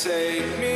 Save me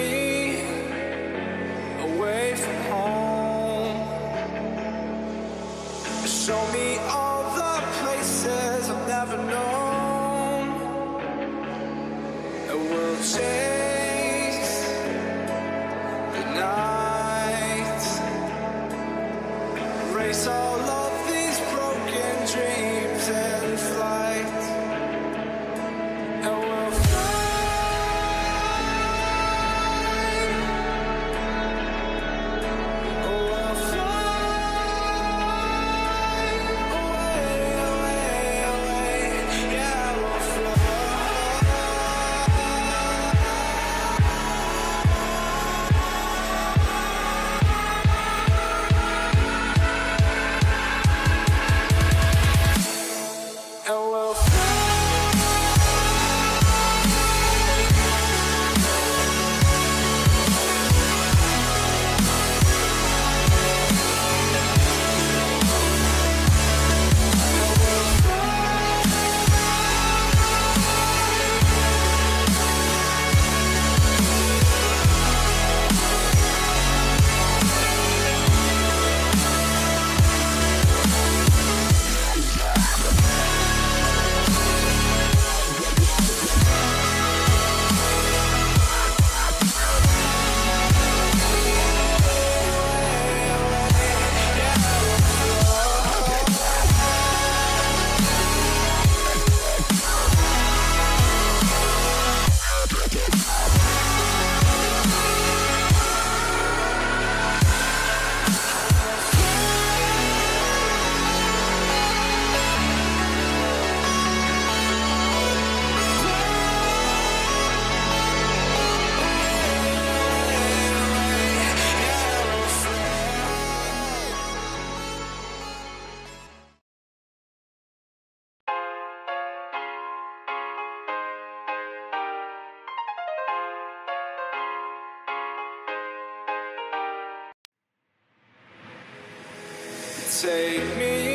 Take me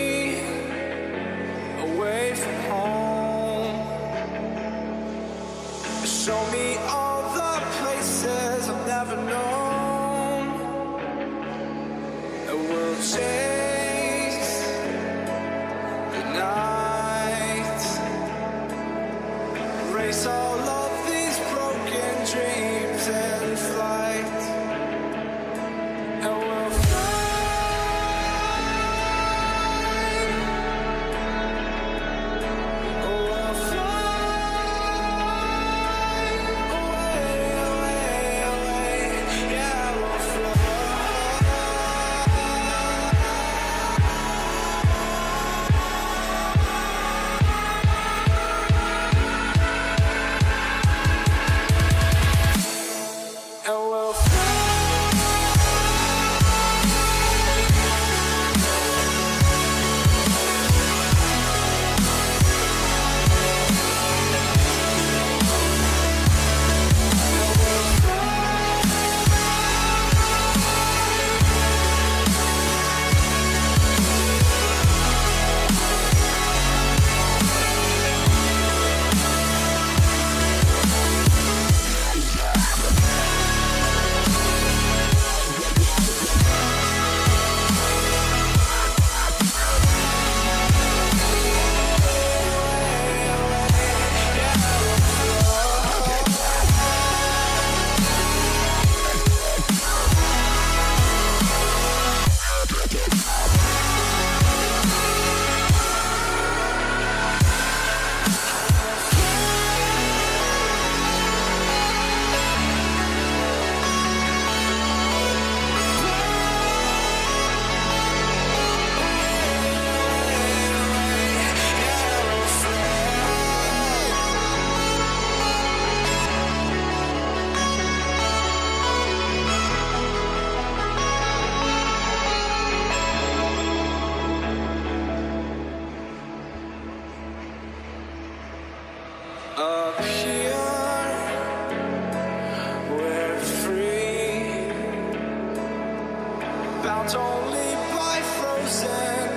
only by frozen